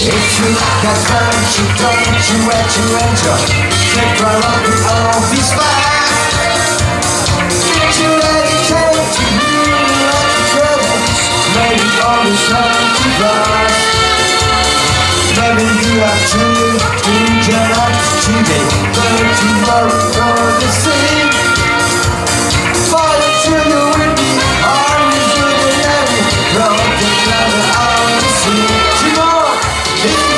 If you got fun, you don't, you wet, you enjoy. Take right up with all these facts Get you ready, take to me like a credit Maybe all this time to rise Maybe you have to into the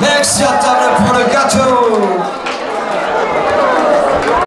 Merci à table pour le gâteau